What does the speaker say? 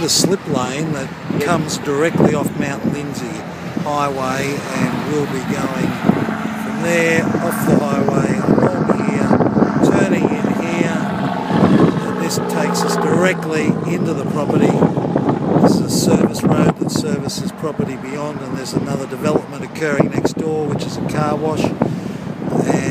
the slip lane that comes directly off Mount Lindesay Highway and we'll be going from there off the highway along here, turning in here, and this takes us directly into the property. This is a service road that services property beyond, and there's another development occurring next door, which is a car wash, and